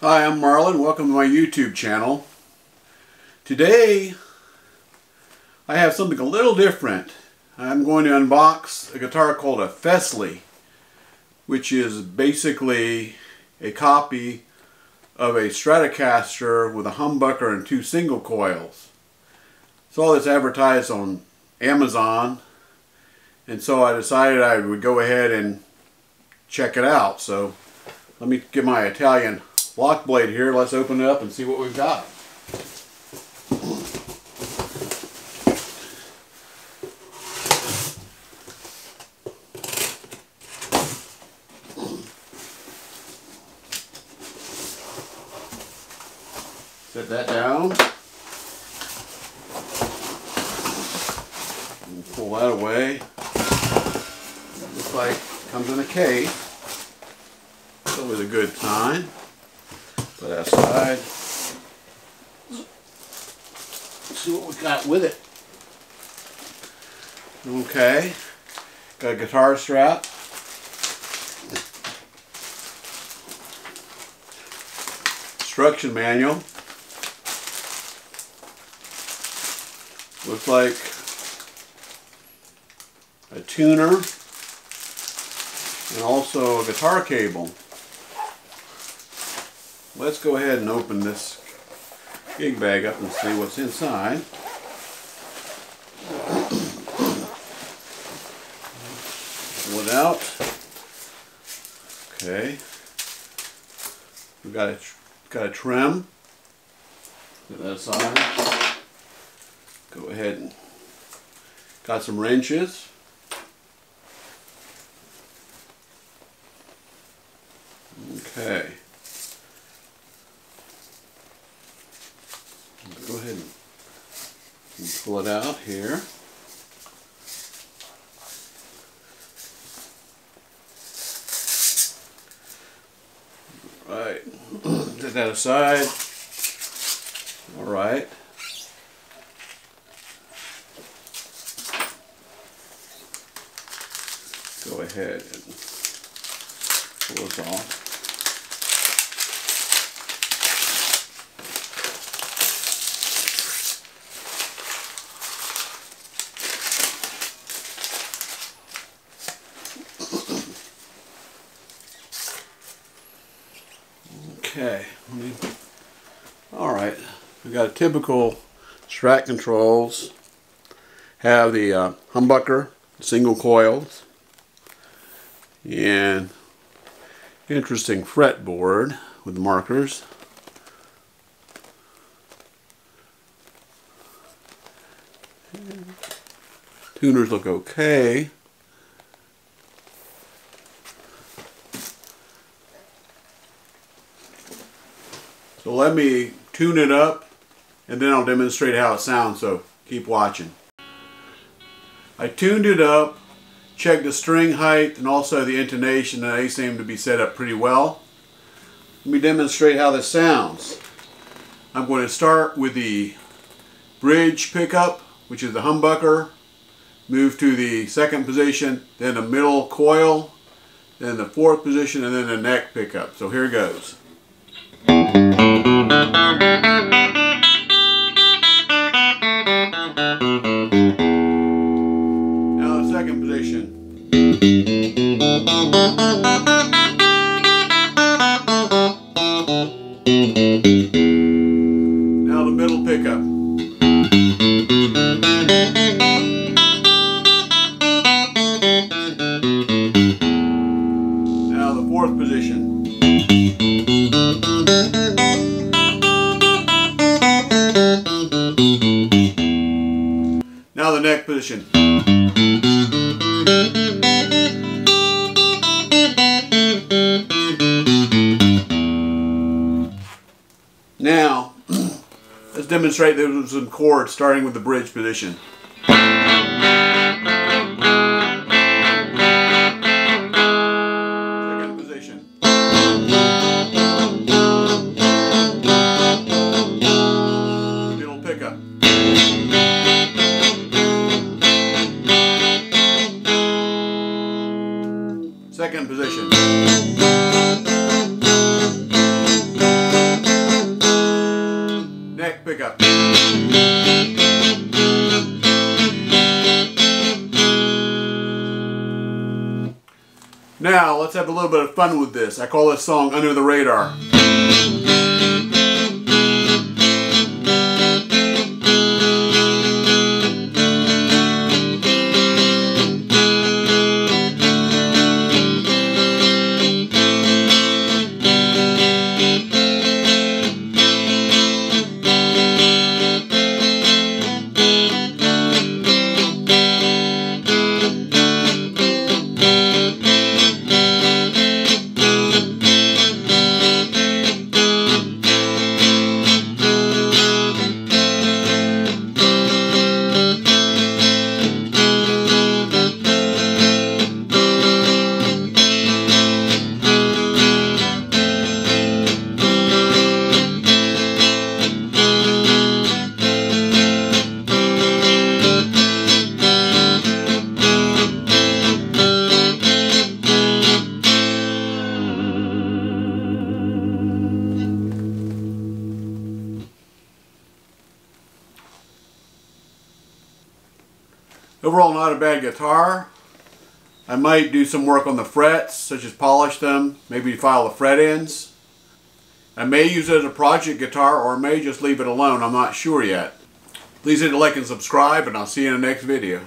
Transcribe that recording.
Hi, I'm Marlan. Welcome to my YouTube channel. Today, I have something a little different. I'm going to unbox a guitar called a Fesley, which is basically a copy of a Stratocaster with a humbucker and two single coils. Saw this advertised on Amazon, and so I decided I would go ahead and check it out. So let me get my Italian lock blade here. Let's open it up and see what we've got. Set that down. And pull that away. Looks like comes in a case. It's always a good sign. Put that aside. Let's see what we got with it. Okay. Got a guitar strap. Instruction manual. Looks like a tuner and also a guitar cable. Let's go ahead and open this gig bag up and see what's inside. Pull it out. Okay. We've got a, got a trim. Put that aside. Go ahead and got some wrenches. Okay. Go ahead and pull it out here. Right, set that aside. All right. Go ahead and pull this off. Okay. All right. We got a typical Strat controls. Have the uh, humbucker, single coils, and interesting fretboard with markers. Tuners look okay. Let me tune it up and then I'll demonstrate how it sounds, so keep watching. I tuned it up, checked the string height and also the intonation and they seem to be set up pretty well. Let me demonstrate how this sounds. I'm going to start with the bridge pickup, which is the humbucker, move to the second position, then the middle coil, then the fourth position, and then the neck pickup. So here goes. Now the second position. Now the neck position. Now, let's demonstrate those some chords starting with the bridge position. Now, let's have a little bit of fun with this. I call this song Under the Radar. Overall, not a bad guitar. I might do some work on the frets, such as polish them, maybe file the fret ends. I may use it as a project guitar or I may just leave it alone, I'm not sure yet. Please hit like and subscribe and I'll see you in the next video.